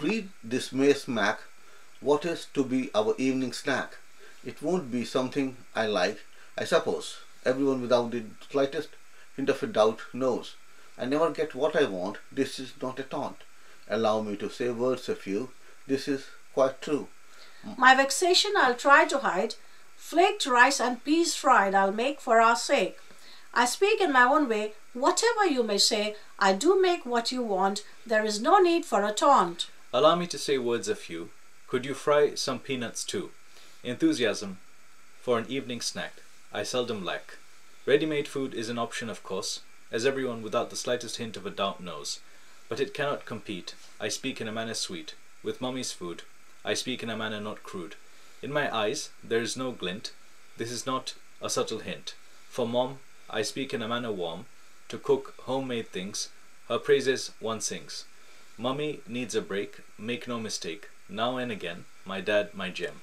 greet this May smack what is to be our evening snack. It won't be something I like, I suppose. Everyone without the slightest hint of a doubt knows. I never get what I want. This is not a taunt. Allow me to say words a few. This is quite true. My vexation I'll try to hide. Flaked rice and peas fried I'll make for our sake. I speak in my own way. Whatever you may say, I do make what you want. There is no need for a taunt. Allow me to say words a few. Could you fry some peanuts too? Enthusiasm for an evening snack I seldom lack. Ready-made food is an option of course, as everyone without the slightest hint of a doubt knows. But it cannot compete. I speak in a manner sweet. With mummy's food, I speak in a manner not crude. In my eyes there is no glint. This is not a subtle hint. For mom, I speak in a manner warm. To cook homemade things, her praises one sings. Mummy needs a break, make no mistake. Now and again, my dad, my gem.